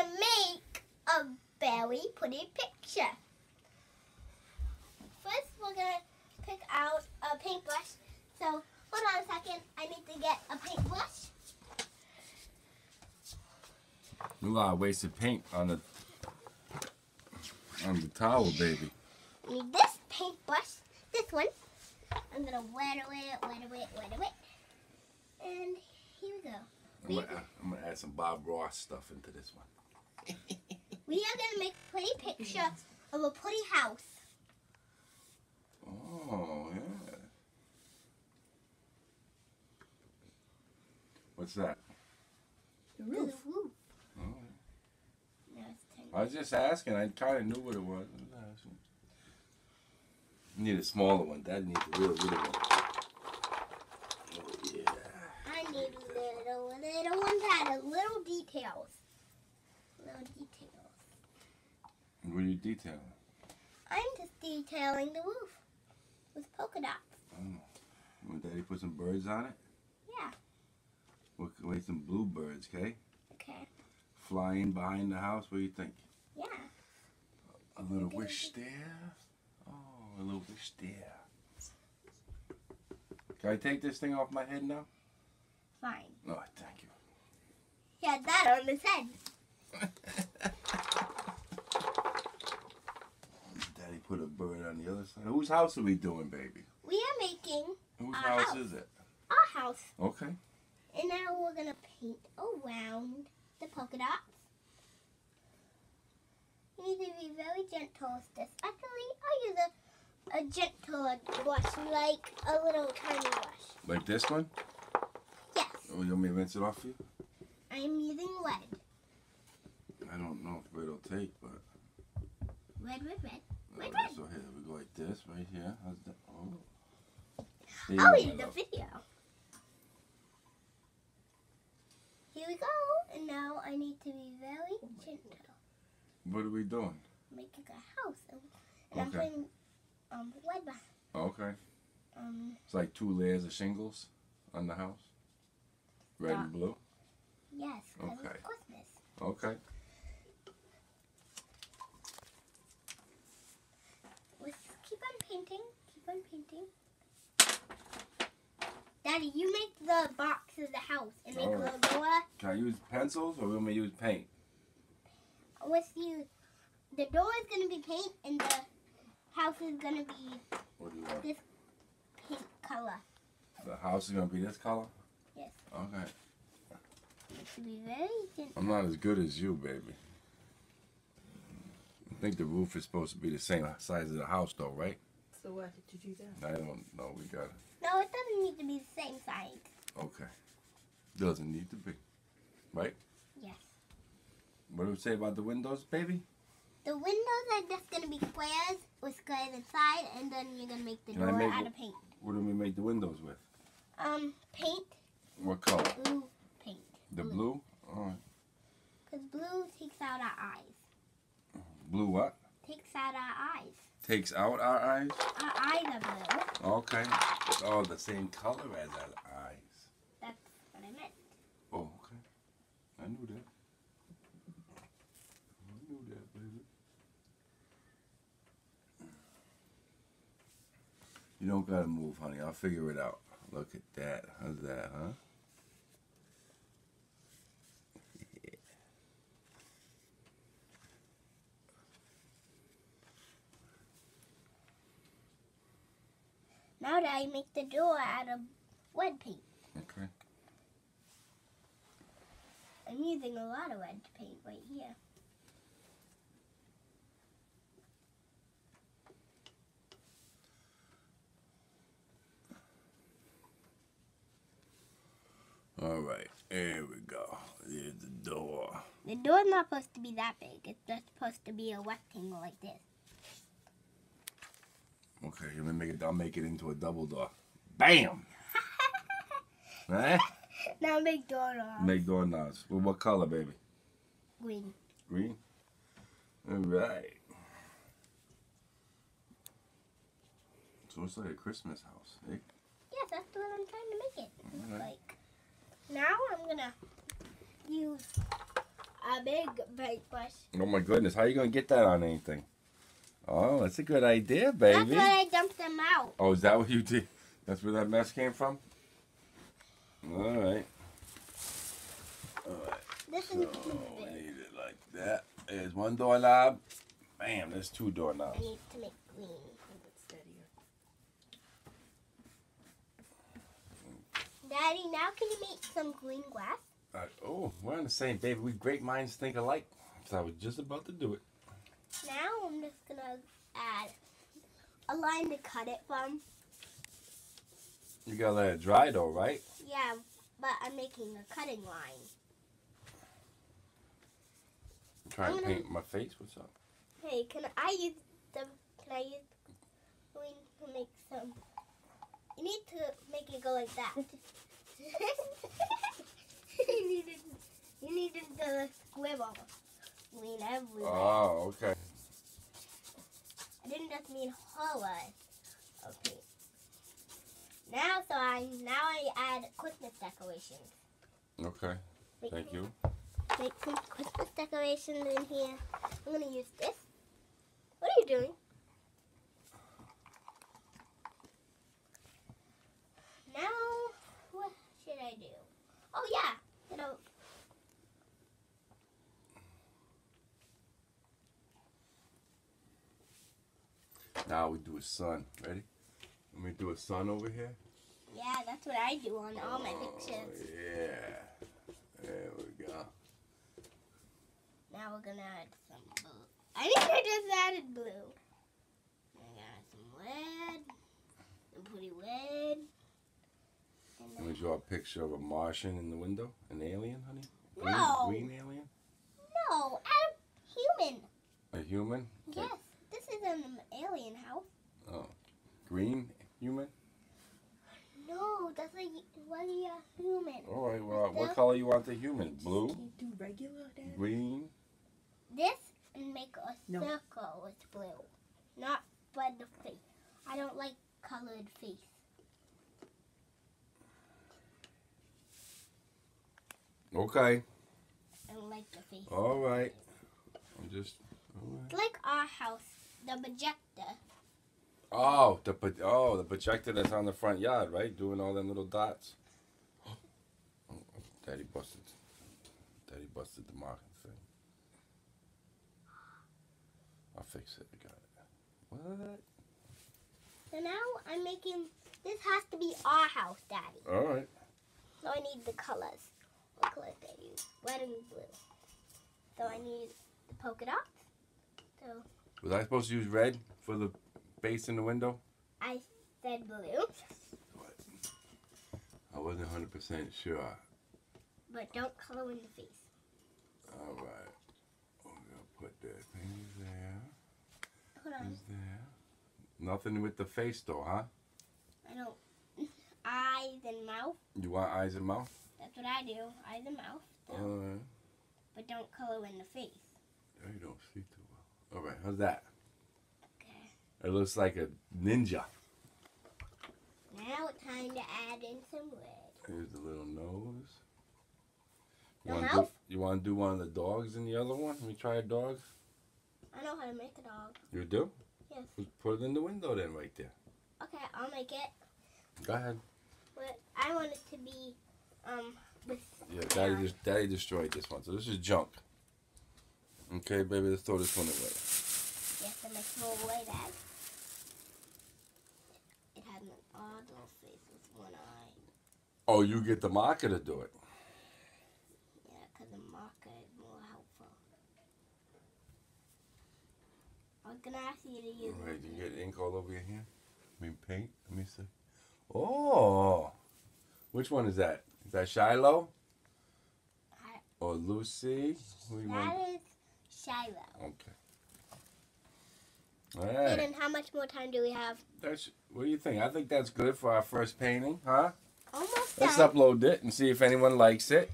gonna make a very pretty picture. First, we're gonna pick out a paintbrush. So, hold on a second. I need to get a paintbrush. A lot of wasted paint on the on the towel, baby. I need this paintbrush. This one. I'm gonna wet it, wet it, wet it, wet it. And here we go. I'm gonna, I'm gonna add some Bob Ross stuff into this one. We are gonna make a pretty picture of a pretty house. Oh yeah. What's that? The roof. roof. Oh. Now it's time. I was just asking. I kind of knew what it was. I. Need a smaller one. Dad needs a real little one. Oh yeah. I need little, little ones that have little details. Little details. And what are you detailing? I'm just detailing the roof with polka dots. Oh. Will Daddy put some birds on it? Yeah. We'll wait some bluebirds, okay? Okay. Flying behind the house. What do you think? Yeah. A little wish there. Oh, a little wish there. Can I take this thing off my head now? Fine. No, thank you. He had that on his head. Daddy put a bird on the other side. Whose house are we doing, baby? We are making Whose house, house. is it? our house. Okay. And now we're gonna paint around the polka dots. You need to be very gentle with this. Actually, I use a, a gentler brush, like a little tiny brush. Like this one? Yes, Oh, you want me to rinse it off for you? I am using red. I don't know if it'll take, but. Red, red, red. Red, Alright, red. so here we go like this right here. How's that? Oh. There you go, end my the video. Here we go. And now I need to be very gentle. What are we doing? Making a house. And, and I'm Okay. putting um, red behind. Okay. Um, It's like two layers of shingles on the house. Red and blue. yes, Okay. Christmas. Okay. Let's keep on painting. Keep on painting. Daddy, you make the box of the house and make a little door. Can I use pencils or will we use paint? With you, the door is gonna be paint and the house is gonna be What do you want? pink color. The house is gonna be this color? Yes. Okay. It should be very gentle. I'm not as good as you, baby. I think the roof is supposed to be the same size as the house, though, right? So why did you do that? I don't know. We got it. No, it doesn't need to be the same size. Okay. Doesn't need to be. Right? Yes. What do we say about the windows, baby? The windows are just gonna be squares with squares inside, and then you're gonna make the Can door make out it- of paint. What do we make the windows with? Um, paint, What color? blue paint. The blue? All right. Because blue takes out our eyes. Blue what? Takes out our eyes. Takes out our eyes? Our eyes are blue. Okay. Oh, the same color as our eyes. That's what I meant. Oh, okay. I knew that. I knew that, baby. You don't gotta move, honey. I'll figure it out. Look at that. How's that, huh? I make the door out of red paint. Okay. I'm using a lot of red paint right here. All right. There we go. There's the door. The door's not supposed to be that big. It's just supposed to be a rectangle like this. Okay, let me make it. I'll make it into a double door. Bam. Eh? now make doorknobs. Make doorknobs. Well, what color, baby? Green. Green. All right. So it's like a Christmas house. Eh? Yes, that's what I'm trying to make it like. Now I'm gonna use a a big paintbrush. Oh my goodness, how are you gonna get that on anything? Oh, that's a good idea, baby. That's why I dumped them out. Oh, is that what you did? That's where that mess came from? Alright. Alright. This So, is we need it like that. There's one doorknob. Bam, there's two I need to make green. A bit steadier. Daddy, now can you make some green grass? Uh, oh, we're on the same baby. We great minds think alike. So I was just about to do it. Now I'm just gonna add a line to cut it from. You gotta let it dry though, right? Yeah, but I'm making a cutting line. Trying to I'm gonna- paint my face. What's up? Hey, can I use the? Can I use green to make some? You need to make it go like that. you needed, you needed the squibble. Green everywhere. Oh, okay. I didn't just mean colors. Okay. Now, so I now I add Christmas decorations. Okay. Make, Thank you. Make some Christmas decorations in here. I'm gonna use this. What are you doing? Now, what should I do? Oh yeah, you know. Now we do a sun. Ready? Let me do a sun over here. Yeah, that's what I do on all my Oh, pictures. yeah. There we go. Now we're gonna add some blue. I think I just added blue. I got some red, some pretty red. And Let me draw a picture of a Martian in the window. An alien, honey? Green, No. Green alien? no, a human. A human? Okay. Yes, this is an alien house. Oh, green human? No, that's a regular human. All right. Well, what color you want the human? Blue? You do regular, Dad? Green? This make a No. circle with blue, not but the face. I don't like colored face. Okay. I don't like the face. All right. I'm just. All right. Like our house, the projector. Oh, the oh the projector that's on the front yard, right? Doing all them little dots. Daddy busted. Daddy busted the marking thing. I'll fix it. I got it. What? So now I'm making. This has to be our house, Daddy. All right. So I need the colors. What colors did I use? Red and blue. So I need the polka dots. So Was I supposed to use red for the base in the window? I said blue, What? I wasn't 100% sure. but don't color in the face. All right. We're going to put that thing there. Hold on. There. Nothing with the face though, huh? I don't. Eyes and mouth. You want eyes and mouth? That's what I do. Eyes and mouth. All right. but don't color in the face. You don't see too. All right, how's that? Okay. It looks like a ninja. Now it's time to add in some red. Here's the little nose. You want to do, you want to do one of the dogs in the other one? Let me try a dog. I know how to make a dog. You do? Yes. Put it in the window then, right there. Okay, I'll make it. Go ahead. But I want it to be um with Yeah, Daddy just Daddy destroyed this one, so this is junk. Okay, baby, let's throw this one away. yes, and I throw away that. It has an odd little face with one eye. Oh, you get the marker to do it. Yeah, because the marker is more helpful. I'm gonna ask you to use. All right, you get ink all over your hand. I mean paint. Let me see. Oh, which one is that? Is that Shiloh I- or Lucy? Who you? That Shiloh. Okay. All right. Aiden, how much more time do we have? That's what do you think? I think that's good for our first painting, huh? Almost Let's done. upload it and see if anyone likes it.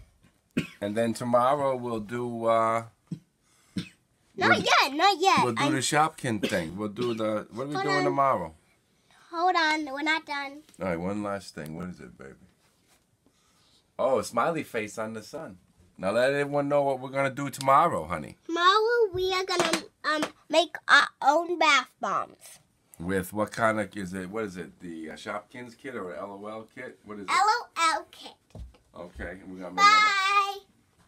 And then tomorrow we'll do uh Not yet, not yet. we'll do I'm- the Shopkin thing. We'll do the what are we Hold doing on. tomorrow? Hold on, we're not done. All right, one last thing. What is it, baby? Oh, a smiley face on the sun. Now let everyone know what we're gonna do tomorrow, honey. Tomorrow we are gonna um make our own bath bombs. With what kind of is it? What is it? The uh, Shopkins kit or LOL kit? What is it? LOL kit. Okay, we're gonna make. Bye.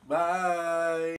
Bye.